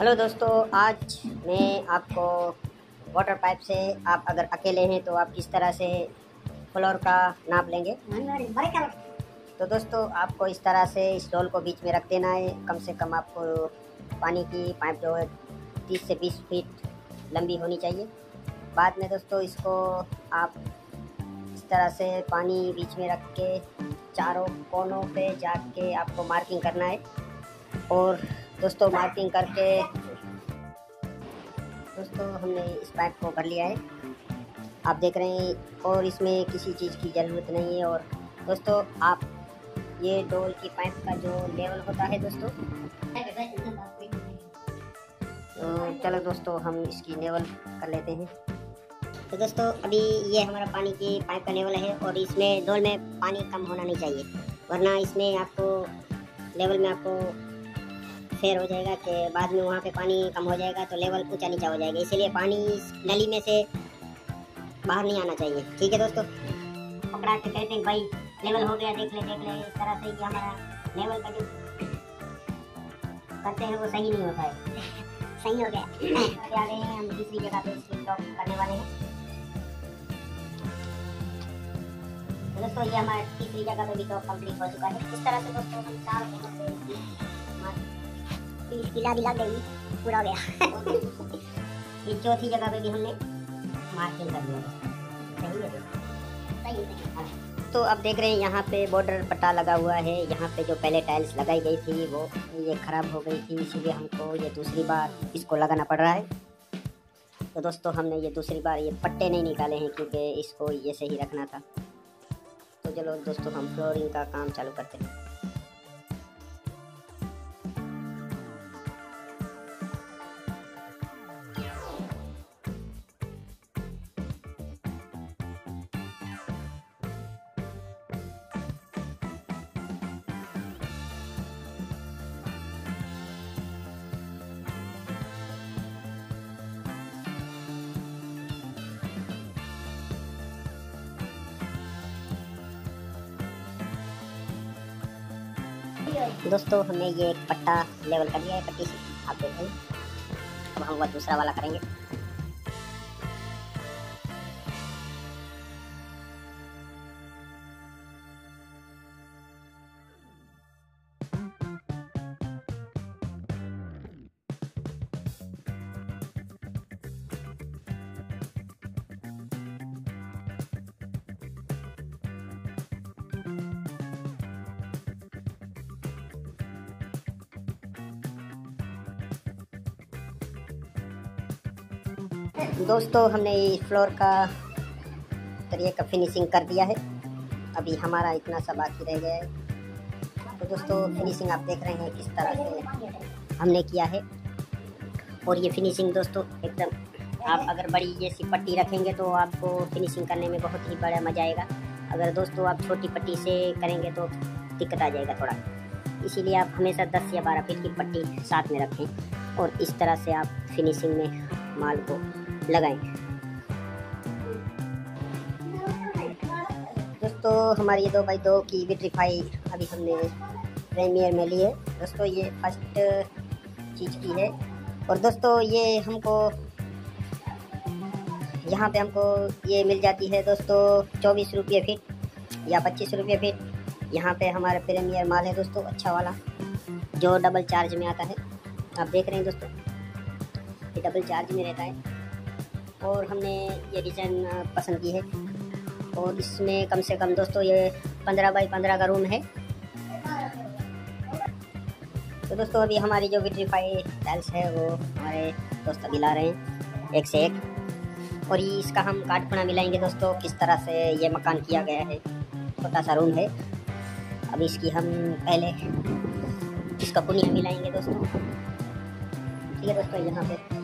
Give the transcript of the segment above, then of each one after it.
Hello दोस्तों, आज मैं आपको वाटर पाइप से आप अगर अकेले हैं तो आप किस तरह से फ्लोर का नाप लेंगे? तो दोस्तों, आपको इस तरह से इस डोल को बीच में रख देना है। कम से कम आपको पानी की पाइप जो है, तीस से बीस फीट लंबी होनी चाहिए। बाद में दोस्तों, इसको आप इस तरह से पानी बीच में रख के चारों कोनों पे जाके आपको मार्किंग करना है। और दोस्तों मार्किंग करके। दोस्तों, हमने इस पाइप को भर लिया है। आप देख रहे हैं, और इसमें किसी चीज़ की ज़रूरत नहीं है, और दोस्तों, आप ये डोल की पाइप का जो लेवल होता है, दोस्तों। तो चलो दोस्तों, हम इसकी लेवल कर लेते हैं। तो दोस्तों, अभी ये हमारा पानी की पाइप का लेवल है, और इसमें डोल में पानी कम होना नहीं चाहिए, वरना इसमें आपको लेवल में आपको फेर हो जाएगा कि बाद में वहाँ पे पानी कम हो जाएगा तो लेवल ऊँचा नीचा हो जाएगा। इसीलिए पानी नली में से बाहर नहीं आना चाहिए। ठीक है दोस्तों? पकड़ा के कहते हैं भाई लेवल हो गया, देख ले देख ले, इस तरह से कि हमारा लेवल का जो करते हैं वो सही नहीं होता है सही हो गया। आ गए हैं, हम दूसरी जगह पे इसकी टॉप करने वाले हैं। तो दोस्तों, ये हमारा तीसरी जगह पे भी टॉप कंप्लीट हो चुका है। इस तरह से दोस्तों हम चार इसकी लादी लग गई पूरा गया। ये चौथी जगह पे भी हमने मार्किंग कर दिया। सही है? है हाँ। तो अब देख रहे हैं, यहाँ पे बॉर्डर पट्टा लगा हुआ है। यहाँ पे जो पहले टाइल्स लगाई गई थी, वो ये ख़राब हो गई थी। इसीलिए हमको ये दूसरी बार इसको लगाना पड़ रहा है। तो दोस्तों, हमने ये दूसरी बार ये पट्टे नहीं निकाले हैं, क्योंकि इसको ये सही रखना था। तो चलो दोस्तों, हम फ्लोरिंग का काम चालू करते हैं। दोस्तों, हमने ये पट्टा लेवल कर लिया है, पट्टी से। आप देख अब हम वह दूसरा वाला करेंगे। दोस्तों, हमने इस फ्लोर का तरीके का फिनिशिंग कर दिया है। अभी हमारा इतना सा बाकी रह गया है। तो दोस्तों फिनिशिंग आप देख रहे हैं किस तरह से हमने किया है। और ये फिनिशिंग दोस्तों, एकदम आप अगर बड़ी जैसी पट्टी रखेंगे तो आपको फिनिशिंग करने में बहुत ही बड़ा मज़ा आएगा। अगर दोस्तों, आप छोटी पट्टी से करेंगे तो दिक्कत आ जाएगा थोड़ा। इसीलिए आप हमेशा 10 या 12 फीट की पट्टी साथ में रखें और इस तरह से आप फिनिशिंग में माल को लगाएँ। दोस्तों, हमारी ये दो बाई दो की विट्रीफाई अभी हमने प्रीमियर में ली है। दोस्तों, ये फ़र्स्ट चीज़ की है। और दोस्तों, ये हमको यहाँ पे हमको ये मिल जाती है दोस्तों, चौबीस रुपये फिट या पच्चीस रुपये फिट। यहाँ पे हमारा प्रीमियर माल है दोस्तों अच्छा वाला, जो डबल चार्ज में आता है। आप देख रहे हैं दोस्तों, ये डबल चार्ज में रहता है। और हमने ये डिज़ाइन पसंद की है। और इसमें कम से कम दोस्तों ये पंद्रह बाई पंद्रह का रूम है। तो दोस्तों अभी हमारी जो विट्रीफाई टाइल्स है, वो हमारे दोस्त अभी ला रहे हैं, एक से एक। और ये इसका हम काटपुना मिलाएँगे दोस्तों, किस तरह से ये मकान किया गया है। छोटा सा रूम है। अब इसकी हम पहले इसका पुनिया मिलाएँगे दोस्तों। ठीक है दोस्तों, यहाँ पे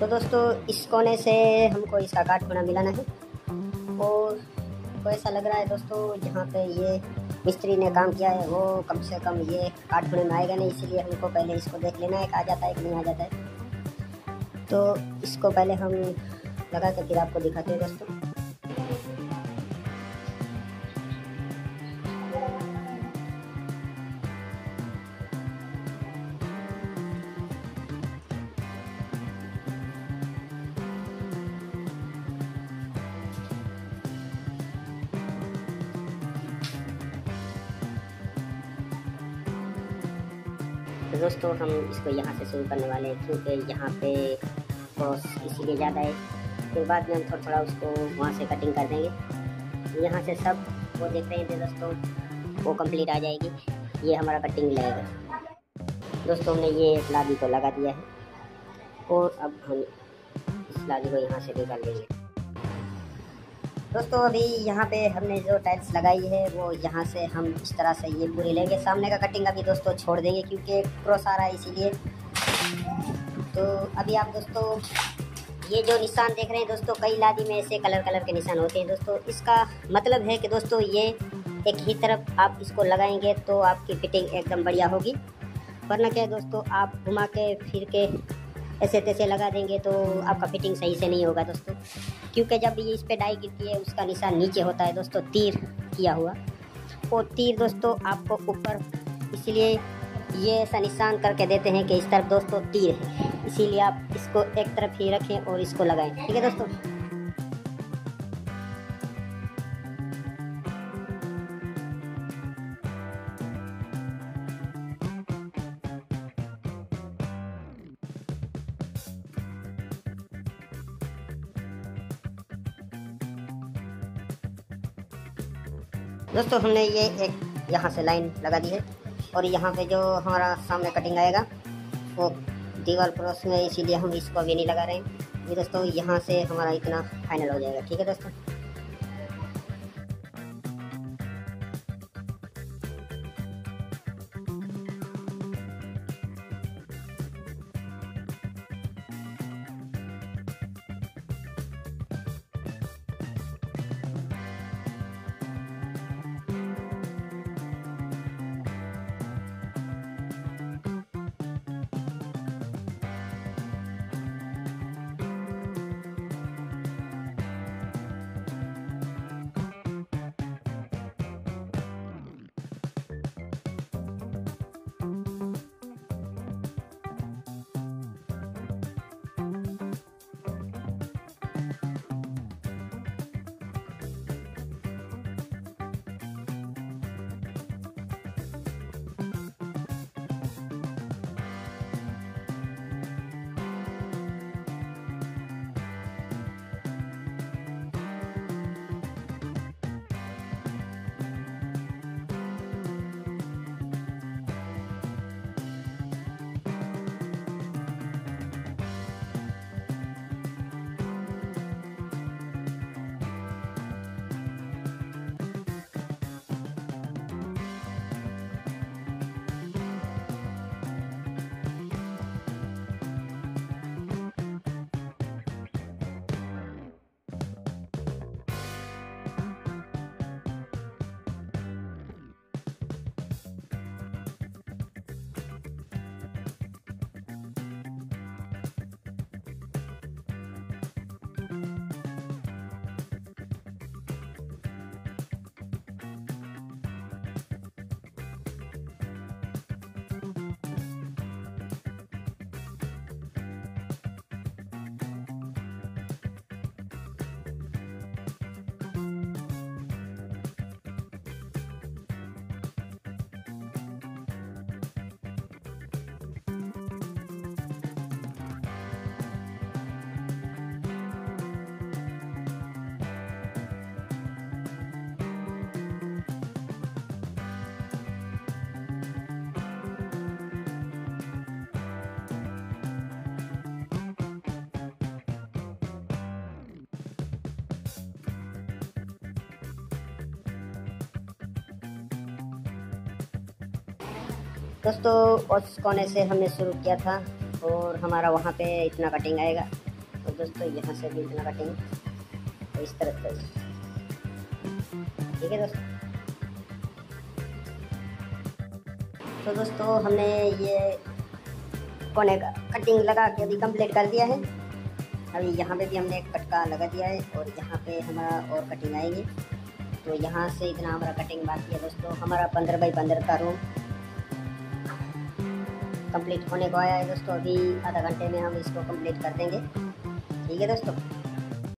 तो दोस्तों, इस कोने से हमको इसका काट बना मिलाना है और को ऐसा लग रहा है दोस्तों, जहाँ पे ये मिस्त्री ने काम किया है, वो कम से कम ये काट बने में आएगा नहीं, इसीलिए हमको पहले इसको देख लेना है कि आ जाता है कि नहीं आ जाता है। तो इसको पहले हम लगा कर फिर आपको दिखाते हैं दोस्तों। दोस्तों, हम इसको यहाँ से शुरू करने वाले हैं, क्योंकि यहाँ पे क्रॉस इसीलिए ज़्यादा है। फिर बाद में हम थोड़ा थोड़ा उसको वहाँ से कटिंग कर देंगे। यहाँ से सब वो देख रहे थे दोस्तों, वो कंप्लीट आ जाएगी। ये हमारा कटिंग लगेगा दोस्तों, हमने ये लादी को लगा दिया है। और अब हम इस लादी को यहाँ से निकाल देंगे दोस्तों, अभी यहाँ पे हमने जो टाइल्स लगाई है, वो यहाँ से हम इस तरह से ये पूरी लेंगे। सामने का कटिंग अभी दोस्तों छोड़ देंगे, क्योंकि क्रॉस आ रहा है इसीलिए। तो अभी आप दोस्तों, ये जो निशान देख रहे हैं दोस्तों, कई लादी में ऐसे कलर कलर के निशान होते हैं। दोस्तों, इसका मतलब है कि दोस्तों, ये एक ही तरफ़ आप इसको लगाएँगे तो आपकी फिटिंग एकदम बढ़िया होगी। वरना क्या दोस्तों, आप घुमा के, फिर के ऐसे तैसे लगा देंगे तो आपका फिटिंग सही से नहीं होगा दोस्तों। क्योंकि जब ये इस पर डाई गिरती है, उसका निशान नीचे होता है दोस्तों, तीर किया हुआ। वो तीर दोस्तों आपको ऊपर, इसलिए ये ऐसा निशान करके देते हैं कि इस तरफ़ दोस्तों तीर है। इसीलिए आप इसको एक तरफ़ ही रखें और इसको लगाएँ। ठीक है दोस्तों? दोस्तों, हमने ये एक यहाँ से लाइन लगा दी है और यहाँ पे जो हमारा सामने कटिंग आएगा, वो दीवार क्रॉस में इसीलिए हम इसको अभी नहीं लगा रहे हैं। ये दोस्तों, यहाँ से हमारा इतना फाइनल हो जाएगा। ठीक है दोस्तों? दोस्तों उस कोने से हमने शुरू किया था और हमारा वहाँ पे इतना कटिंग आएगा। तो दोस्तों यहाँ से भी इतना कटिंग तो इस तरह से। ठीक है दोस्तों? तो दोस्तों, हमने ये कोने का कटिंग लगा के अभी कंप्लीट कर दिया है। अभी यहाँ पे भी हमने एक कटका लगा दिया है और यहाँ पे हमारा और कटिंग आएगी। तो यहाँ से इतना हमारा कटिंग बाकी है दोस्तों। हमारा पंद्रह बाई पंद्रह का रूम कंप्लीट होने को आया है दोस्तों। अभी आधा घंटे में हम इसको कंप्लीट कर देंगे। ठीक है दोस्तों?